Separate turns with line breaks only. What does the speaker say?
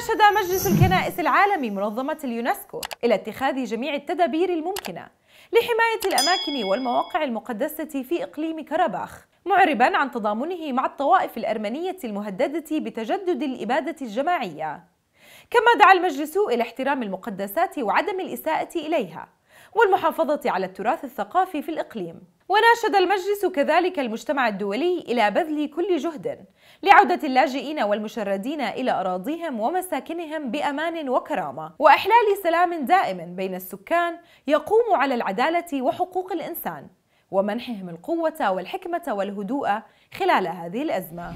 وناشد مجلس الكنائس العالمي منظمة اليونسكو إلى اتخاذ جميع التدابير الممكنة لحماية الأماكن والمواقع المقدسة في إقليم كرباخ معربا عن تضامنه مع الطوائف الأرمنية المهددة بتجدد الإبادة الجماعية. كما دعا المجلس إلى احترام المقدسات وعدم الإساءة إليها والمحافظة على التراث الثقافي في الإقليم. وناشد المجلس كذلك المجتمع الدولي إلى بذل كل جهد لعودة اللاجئين والمشردين إلى أراضيهم ومساكنهم بأمان وكرامة وإحلال سلام دائم بين السكان يقوم على العدالة وحقوق الإنسان ومنحهم القوة والحكمة والهدوء خلال هذه الأزمة.